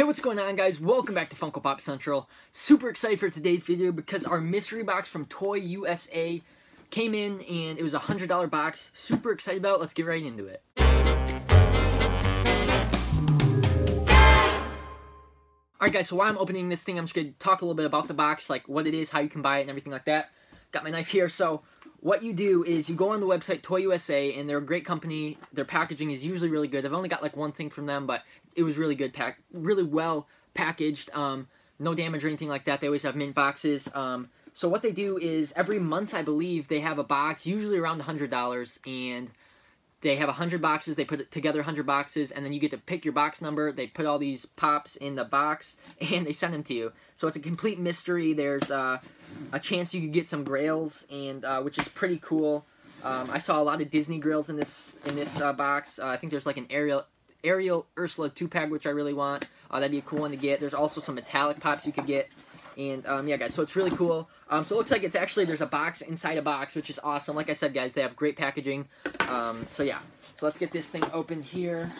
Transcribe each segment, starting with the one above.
Hey, what's going on, guys? Welcome back to Funko Pop Central. Super excited for today's video because our mystery box from Toy USA came in and it was a $100 box. Super excited about it. Let's get right into it. Alright guys, so while I'm opening this thing, I'm just going to talk a little bit about the box, like what it is, how you can buy it, and everything like that. Got my knife here, so what you do is you go on the website Toy USA, and they're a great company. Their packaging is usually really good. I've only got like one thing from them, but it was really good, pack, really well packaged. Um, no damage or anything like that. They always have mint boxes. Um, so what they do is every month, I believe, they have a box, usually around $100, and they have 100 boxes. They put together 100 boxes, and then you get to pick your box number. They put all these pops in the box, and they send them to you. So it's a complete mystery. There's uh, a chance you could get some grails, and uh, which is pretty cool. Um, I saw a lot of Disney grails in this in this uh, box. Uh, I think there's like an Ariel Ariel Ursula 2-pack, which I really want. Uh, that'd be a cool one to get. There's also some metallic pops you could get. And, um, yeah, guys, so it's really cool. Um, so it looks like it's actually, there's a box inside a box, which is awesome. Like I said, guys, they have great packaging. Um, so, yeah. So let's get this thing opened here.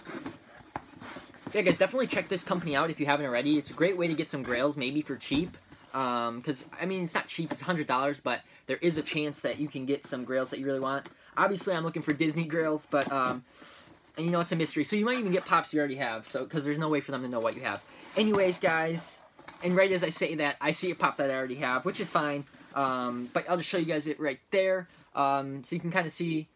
Yeah, guys, definitely check this company out if you haven't already. It's a great way to get some grails, maybe for cheap. Because, um, I mean, it's not cheap. It's $100, but there is a chance that you can get some grails that you really want. Obviously, I'm looking for Disney grails, but... Um, and you know it's a mystery. So you might even get pops you already have, so because there's no way for them to know what you have. Anyways, guys, and right as I say that, I see a pop that I already have, which is fine. Um, but I'll just show you guys it right there, um, so you can kind of see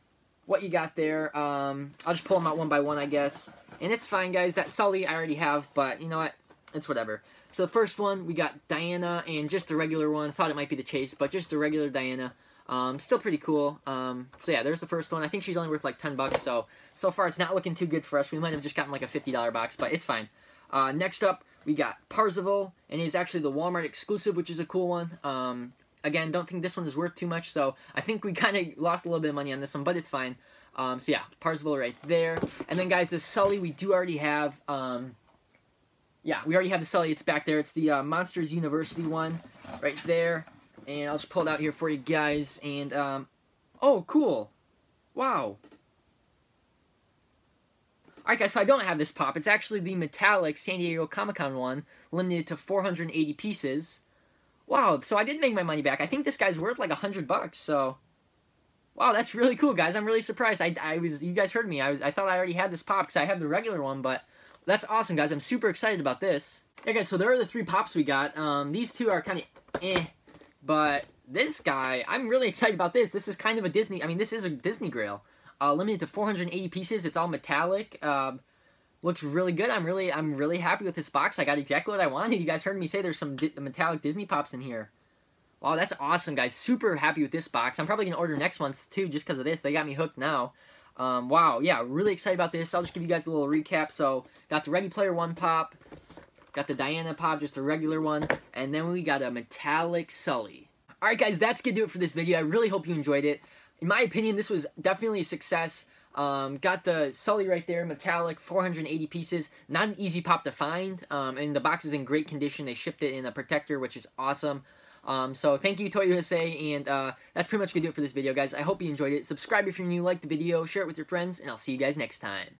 what you got there. Um, I'll just pull them out one by one, I guess. And it's fine, guys. That Sully I already have, but you know what? It's whatever. So the first one, we got Diana and just the regular one. Thought it might be the Chase, but just the regular Diana. Um, still pretty cool. Um, so yeah, there's the first one. I think she's only worth like 10 bucks, so so far it's not looking too good for us. We might have just gotten like a $50 box, but it's fine. Uh, next up, we got Parzival, and he's actually the Walmart exclusive, which is a cool one. Um, again, don't think this one is worth too much, so I think we kind of lost a little bit of money on this one, but it's fine. Um, so yeah, Parzival right there. And then guys, this Sully we do already have. Um, yeah, we already have the Sully. It's back there. It's the uh, Monsters University one right there. And I'll just pull it out here for you guys. And, um, oh, cool. Wow. Alright guys, so I don't have this pop. It's actually the metallic San Diego Comic-Con one, limited to 480 pieces. Wow, so I did make my money back. I think this guy's worth like 100 bucks, so... Wow, that's really cool, guys. I'm really surprised. I, I was, you guys heard me. I was, I thought I already had this pop because I have the regular one, but that's awesome, guys. I'm super excited about this. Guys, so there are the three pops we got. Um, these two are kind of eh. But this guy, I'm really excited about this. This is kind of a Disney, I mean, this is a Disney Grail. Uh, limited to 480 pieces. It's all metallic. Um, looks really good. I'm really, I'm really happy with this box. I got exactly what I wanted. You guys heard me say there's some di metallic Disney Pops in here. Wow, that's awesome, guys. Super happy with this box. I'm probably going to order next month, too, just because of this. They got me hooked now. Um, wow, yeah, really excited about this. I'll just give you guys a little recap. So, got the Ready Player One pop, Got the Diana Pop, just a regular one. And then we got a metallic Sully. Alright guys, that's going to do it for this video. I really hope you enjoyed it. In my opinion, this was definitely a success. Um, got the Sully right there, metallic, 480 pieces. Not an easy pop to find, um, and the box is in great condition. They shipped it in a protector, which is awesome. Um, so thank you, Toy USA, and uh, that's pretty much going to do it for this video, guys. I hope you enjoyed it. Subscribe if you're new, like the video, share it with your friends, and I'll see you guys next time.